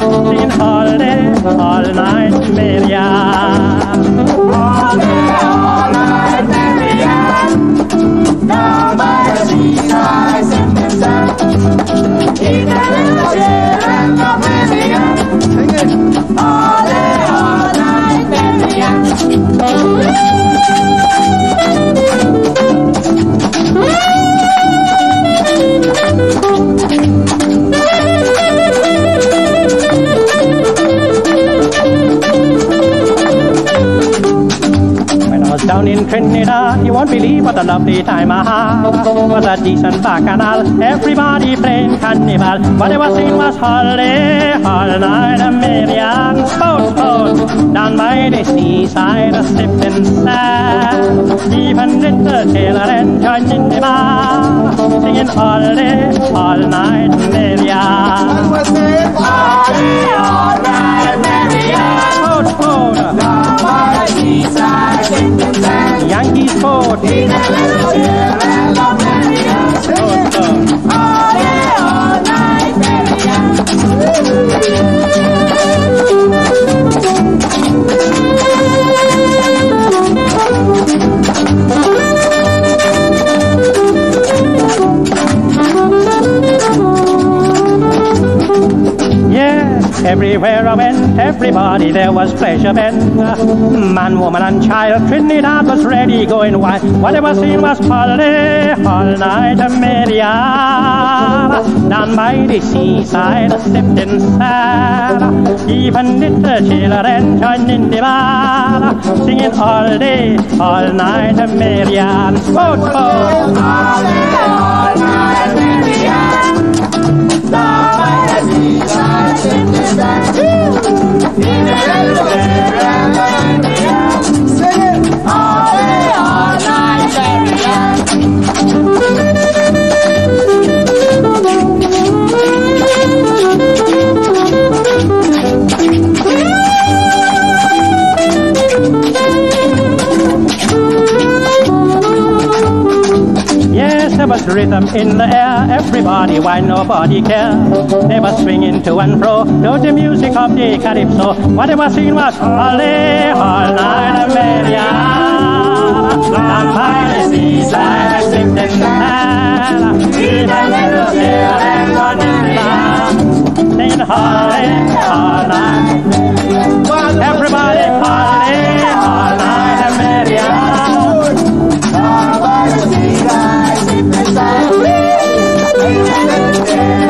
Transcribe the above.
been holiday all night, Mary Ann. All night, Mary Ann. Now my Jesus in the Trinidad. You won't believe what a lovely time I had. Was a decent bacchanal, everybody playing carnival. What they were saying was holiday, all night a million boats, boats down by the seaside, a sipping sand. Even little children joined in the bar, singing holiday, all night a million. Yankee Everywhere I went, everybody there was pleasure bent. Man, woman, and child, Trinidad was ready, going wild. What they were seeing was holiday, all night a million. Down by the seaside, sipping sand. Even little children joined in the bar, singing all day, all night a million. Boat, boat. There was rhythm in the air. Everybody, why nobody care? They were swinging to and fro to the music of the calypso. What they were singing was Holly, all night 我们之间。